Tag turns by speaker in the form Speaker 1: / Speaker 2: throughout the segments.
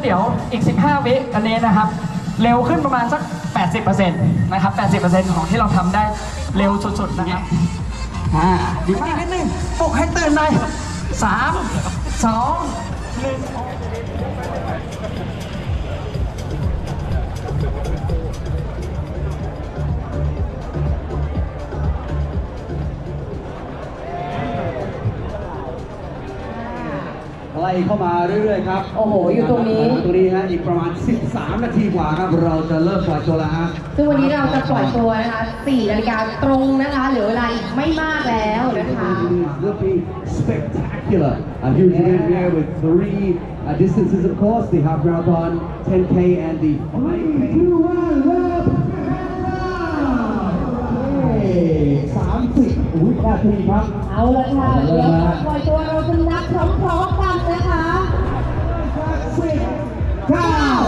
Speaker 1: เลือดเดี๋ยวอีก 15 วิอันนี้นะครับ เร็วขึ้นประมาณสัก 80%นะครับ 80%ของที่เราทำได้เร็วสุดๆนะครับอ่าดีมากนิดนึงปลุกให้ตื่นหน่อยสามสองหนึ่ง
Speaker 2: เข้ามาเรื่อยๆครับ
Speaker 3: โอ้โหอยู่ตรงนี้
Speaker 2: ตรงนี้ฮะอีกประมาณ 13 นาทีกว่าครับ เราจะเริ่มปล่อยตัวแล้วฮะ
Speaker 3: ซึ่งวันนี้เราจะปล่อยตัวนะคะ4นาฬิกาตรงนะคะเหลือเวลาอีกไม่มากแล้วนะคะ
Speaker 2: looking spectacular. A huge event here with three uh, distances, of course, the half marathon, 10k, and the 5k. สามสิบวินาทีครับ
Speaker 3: เอาละค่ะ
Speaker 2: เริ่
Speaker 3: เดี๋ยว
Speaker 2: มแล้วฮะ
Speaker 3: ปล่อยตัวเราจะนับพร้อมๆกันนะคะ
Speaker 2: สิบเก้า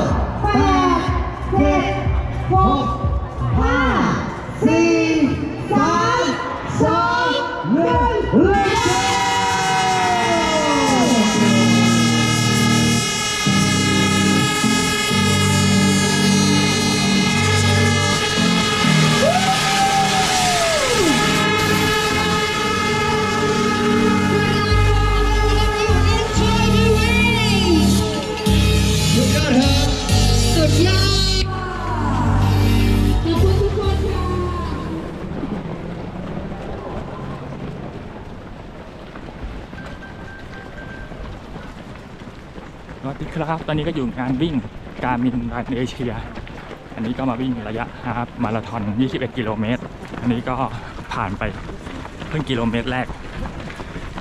Speaker 2: ส
Speaker 4: วัสดีครับ ตอนนี้ก็อยู่งานวิ่งการมินรันเอเชีย อันนี้ก็มาวิ่งระยะฮาฟมาราธอน 21 กิโลเมตร อันนี้ก็ผ่านไปเพิ่งกิโลเมตรแรก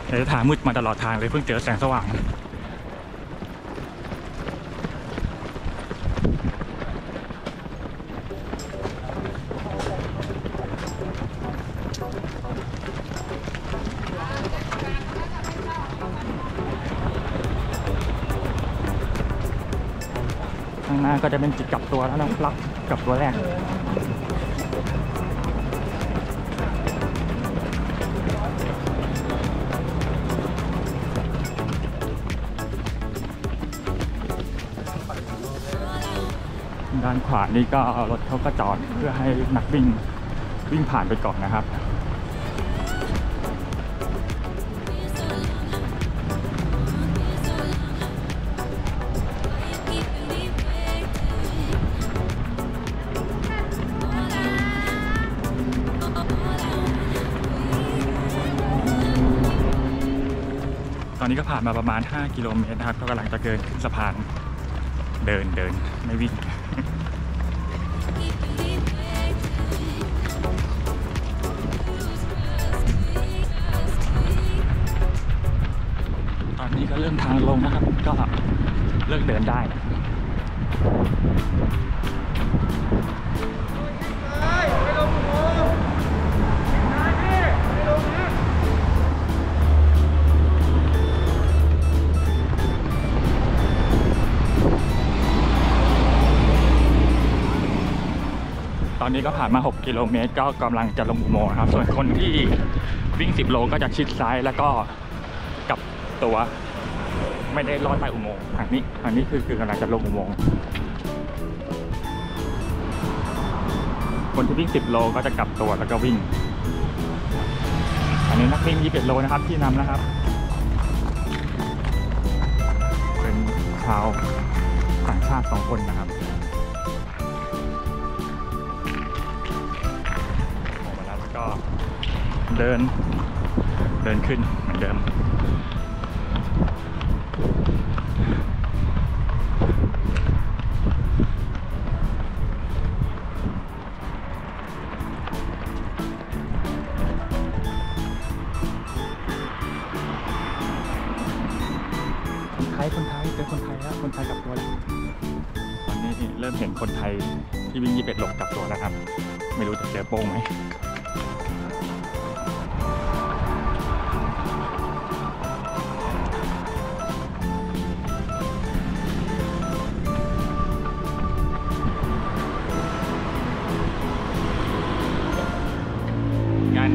Speaker 4: แต่ทางมืดมาตลอดทางเลยเพิ่งเจอแสงสว่าง ข้างหน้าก็จะเป็นจุดกลับตัวแล้วนะครับกลับตัวแรกด้านขวานี่ก็รถเขาก็จอดเพื่อให้นักวิ่งวิ่งผ่านไปก่อนนะครับ ตอนนี้ก็ผ่านมาประมาณ 5 กิโลเมตรนะครับ ก็กำลังจะเกินขึ้นสะพาน เดินเดินไม่วิ่งตอนนี้ก็เริ่มทางลงนะครับ ก็เลิกเดินได้ ตอนนี้ก็ผ่านมา 6 กิโลเมตร ก็กำลังจะลงอุโมงค์ครับ ส่วนคนที่วิ่ง 10 โลก็จะชิดซ้ายแล้วก็กลับตัวไม่ได้ลอดใต้อุโมงค์ทางนี้ทางนี้คือคือกำลังจะลงอุโมงค์คนที่วิ่ง 10 โลก็จะกลับตัวแล้วก็วิ่ง อันนี้นักวิ่ง 21 โลนะครับที่นำนะครับ เป็นชาวต่างชาติสองคนนะครับ เดิน เดินขึ้นเหมือนเดิม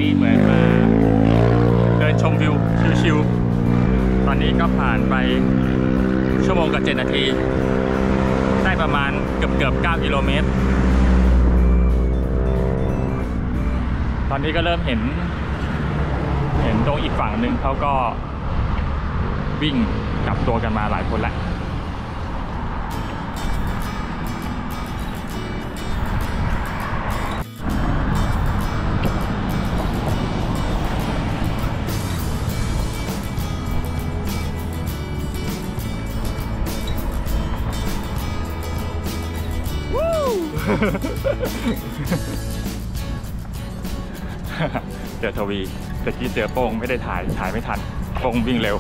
Speaker 4: นี้เหมือนมาเดินชมวิวชิวๆตอนนี้ก็ผ่านไปชั่วโมงกับ 7 นาที ได้ประมาณเกือบเกือบ9กิโลเมตร ตอนนี้ก็เริ่มเห็น เห็นตรงอีกฝั่งหนึ่งเขาก็วิ่งกลับตัวกันมาหลายคนแล้ว เจอทวีตะกี้เจอโป้งไม่ได้ถ่ายถ่ายไม่ทันโป้งวิ่งเร็ว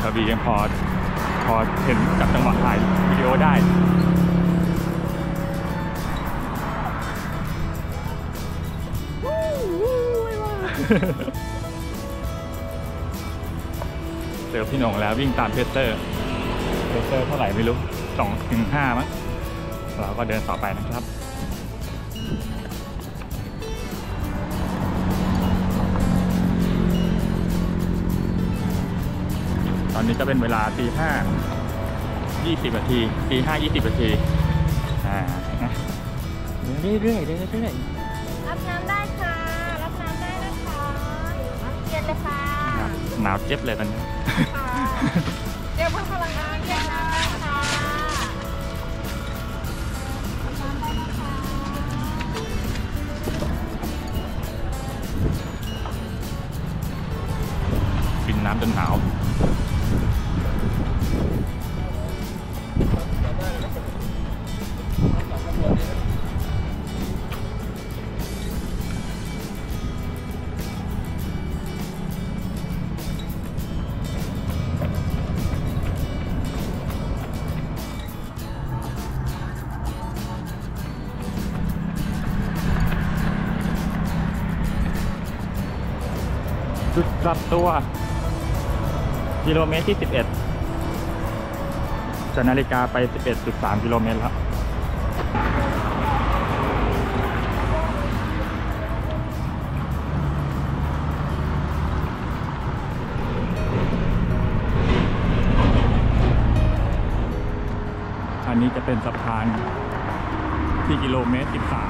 Speaker 4: ทวียังพอพอเห็นจับจังหวะถ่ายวิดีโอได้เจอพี่หนงแล้ววิ่งตาม pacer pacer เท่าไหร่ไม่รู้สองถึงห้ามั้ง เราก็เดินต่อไปนะครับตอนนี้ก็เป็นเวลาตีห้ายี่สิบนาทีตีห้ายี่สิบนาที อ่านะเดินเรื่อยๆเดินเรื่อย
Speaker 5: รับน้ำได้ค่ะ รับน้ำได้นะคะน้ำเย็นเลยค่ะ
Speaker 4: ๆครับหนาวเจ็บเลยตอนนี้
Speaker 5: ค่ะเดี๋ยวเพิ่มพลังงาน
Speaker 4: ลับตัว กิโลเมตรที่ 11จากนาฬิกาไป 11.3 กิโลเมตรแล้วอันนี้จะเป็นสะพานที่กิโลเมตร 13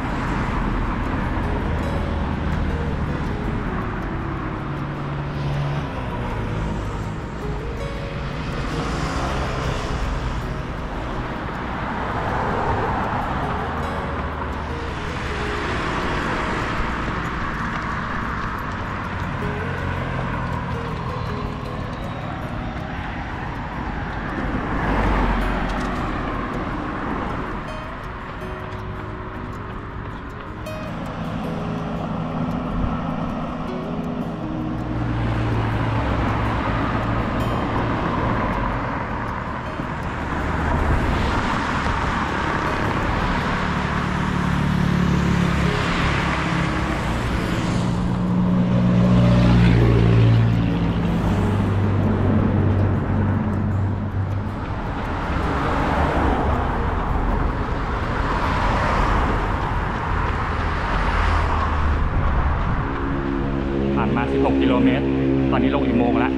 Speaker 4: าณ 16 กิโลเมตร ตอนนี้ลงอุโมงแล้ว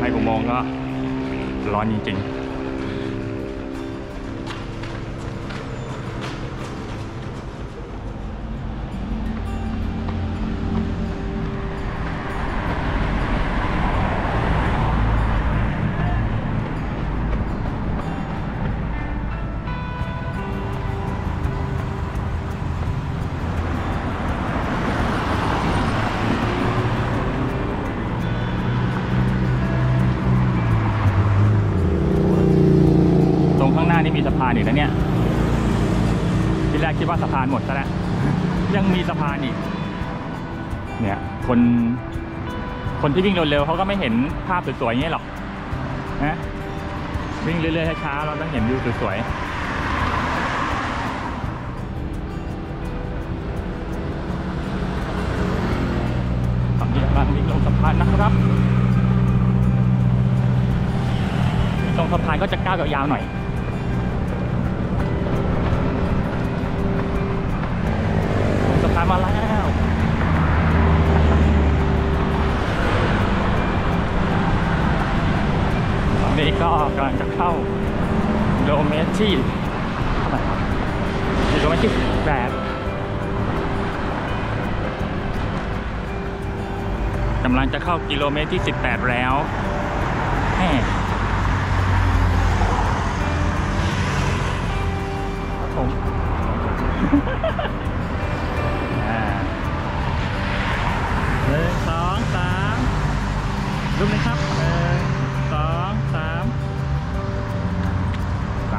Speaker 4: ในอุโมงก็ร้อนจริงๆ มีสะพานอีกนะเนี่ยที่แรกคิดว่าสะพานหมดซะแล้วยังมีสะพานอีก เนี่ย คน คนที่วิ่งเร็วๆเขาก็ไม่เห็นภาพสวยๆอย่างนี้หรอกนะวิ่งเรื่อยๆช้าๆเราต้องเห็นวิวสวยๆตอนนี้กำลังวิ่งลงสะพานนะครับตรงสะพานก็จะก้าวยาวๆหน่อย ชี่เท่าไหร่วะกิมแปดกำลังจะเข้ากิโลเมตรที่ 18 แล้วแหมผม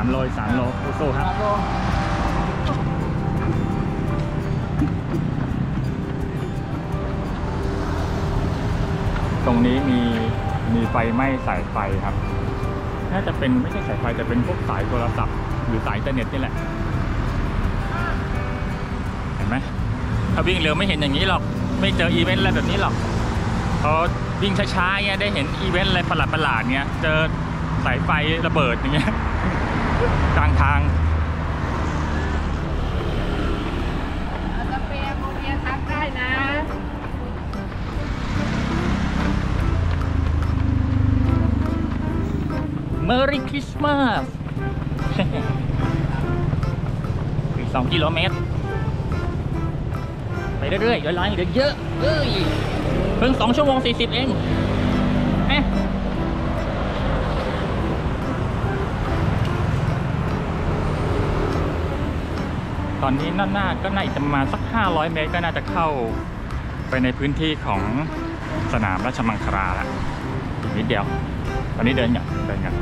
Speaker 4: ามโลสามโลสู้ครับตรงนี้มีมีไฟไหม้สายไฟครับ น่าจะเป็นไม่ใช่สายไฟแต่เป็นพวกสายโทรศัพท์หรือสายอินเทอร์เน็ตนี่แหละ เห็นไหมถ้าวิ่งเร็วไม่เห็นอย่างนี้หรอก ไม่เจออีเวนต์อะไรแบบนี้หรอกพอวิ่งช้าๆเงี้ยได้เห็นอีเวนต์อะไรประหลาดๆเงี้ยเจอสายไฟระเบิดอย่างเงี้ย กลางทาง
Speaker 5: สเปรย์โมเนียทักได้นะ
Speaker 4: Merry Christmas อีกสองกิโลเมตร ไปเรื่อยๆเวลาอีกเยอะเอ้ยเพิ่งสองชั่วโมงสี่สิบเองเอ๊ะ ตอนนี้น่านาก็น่าจะมาสัก 500 เมตรก็น่าจะเข้าไปในพื้นที่ของสนามราชมังคลาล้วอีกนิดเดียว ตอนนี้เดินกันเดินกัน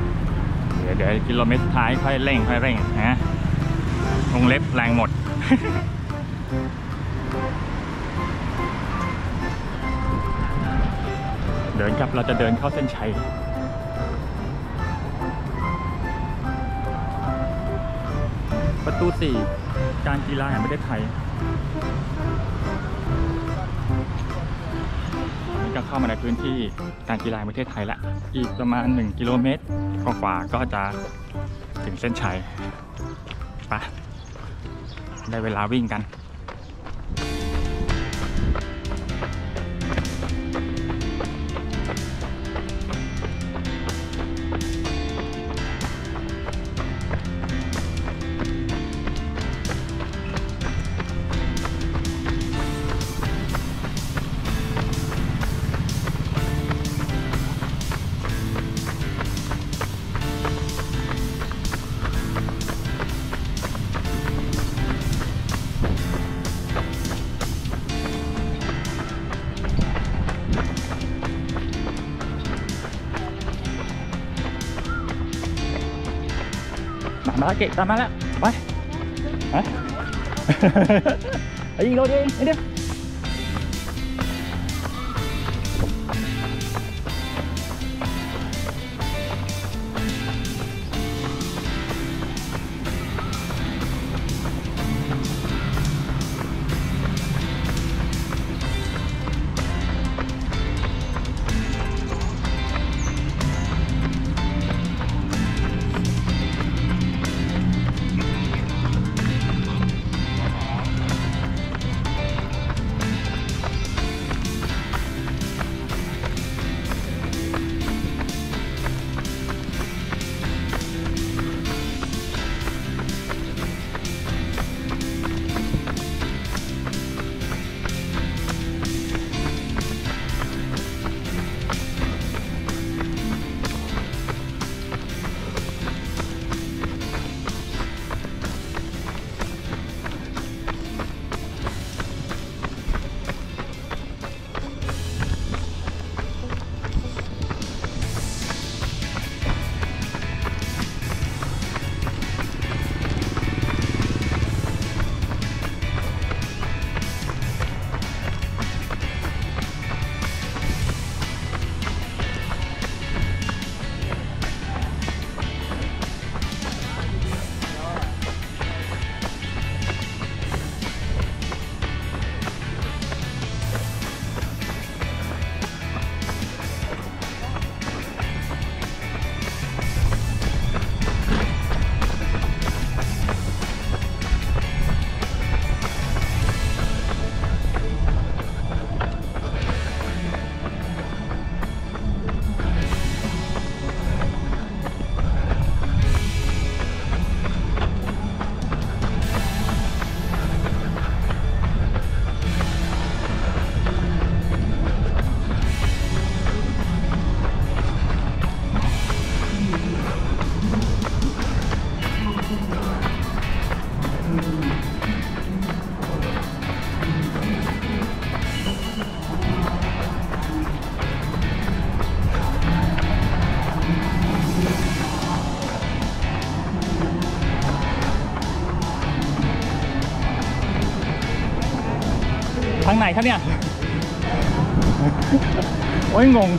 Speaker 4: เดี๋ยวเดี๋ยวกิโลเมตรท้ายค่อยเร่งค่อยเร่งนะวงเล็บแรงหมดเดินครับ เราจะเดินเข้าเส้นชัย ประตู 4 การกีฬาแห่งประเทศไทยนี่ก็เข้ามาในพื้นที่การกีฬาแห่งประเทศไทยละ อีกประมาณ 1 กิโลเมตรกว่าก็จะถึงเส้นชัยไปได้เวลาวิ่งกัน มามาแล้วเกะ ทางไหนครับเนี่ย โอ้ยงง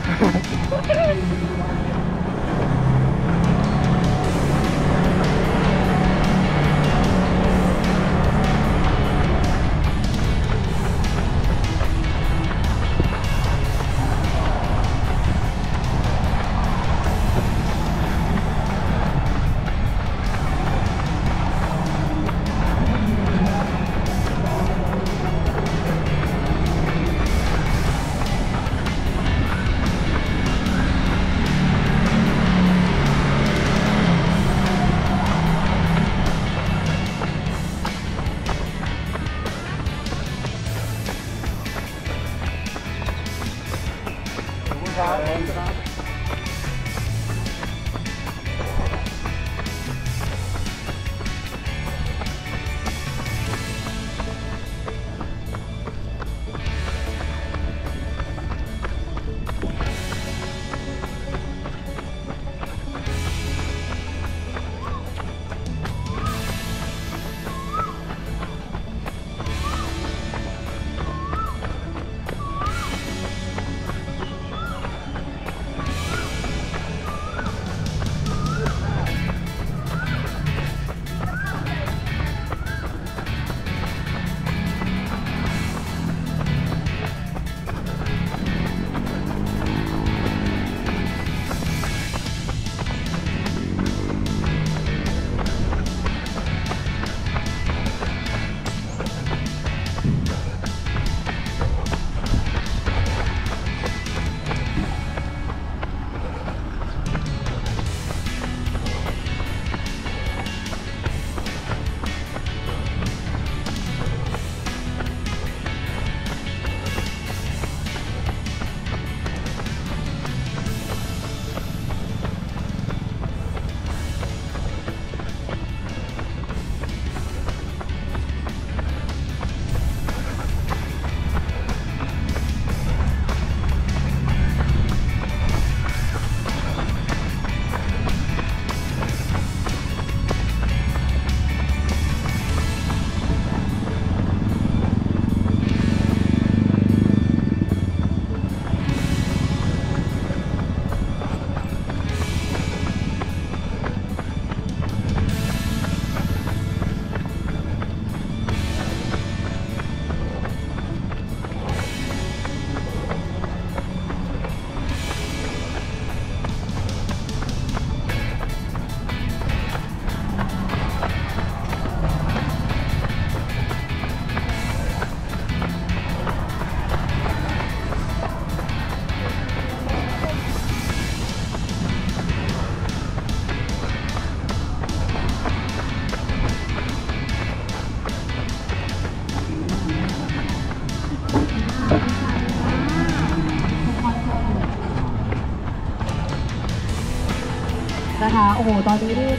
Speaker 3: นะคะ โอ้โห ตอนนี้นี่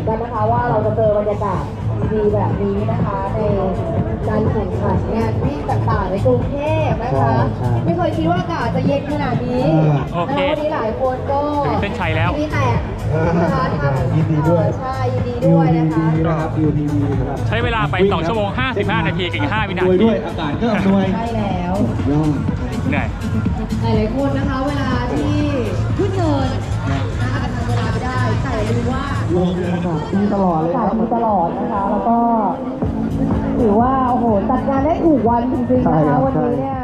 Speaker 3: อนกันนะคะว่าเราจะเจอบรรยากาศดีๆแบบนี้นะคะในการแข่งขันงานวิ่งต่างๆในกรุงเทพนะคะ
Speaker 2: ใช่
Speaker 3: ไม่เคยคิดว่าอากาศจะเย็นขนาดนี้
Speaker 4: โอเค
Speaker 3: แล้ววันนี้หลายคนก็
Speaker 4: ถึงเส้นชัยแล้ว
Speaker 3: มีแตกนะคะทำ
Speaker 2: ยินดีด้วย
Speaker 3: เออใช่ยินดีด้วยนะคะ
Speaker 2: นะครับวิวทีวีนะครับ
Speaker 4: ใช้เวลาไป2ชั่วโมง55นาทีกับอีก5วินาที
Speaker 2: ด้วยด้วยอากาศก็อำนวย
Speaker 3: ใช่แล้ว
Speaker 2: ยอด
Speaker 4: เหนื่อย
Speaker 3: หลายๆคนนะคะ เวลาที่ขึ้นเนิน ม่ได้แต่อย่าลืมว่า
Speaker 2: ลงอากาศดีตลอดเลยค
Speaker 3: ขา
Speaker 2: รั
Speaker 3: ย
Speaker 2: บ
Speaker 3: ดีตลอดนะคะ แล้วก็ถือว่า โอ้โห จัดงานได้ถูกวันจริงๆ
Speaker 2: ใช่
Speaker 3: นะ
Speaker 2: ครั
Speaker 3: คะ
Speaker 2: บ
Speaker 3: วันนี้
Speaker 2: ใช่
Speaker 3: เนี่ย